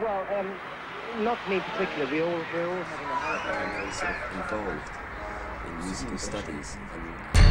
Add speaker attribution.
Speaker 1: Well, um, not me particularly. We all, we're all having a hard
Speaker 2: time. I'm sort of involved in musical studies and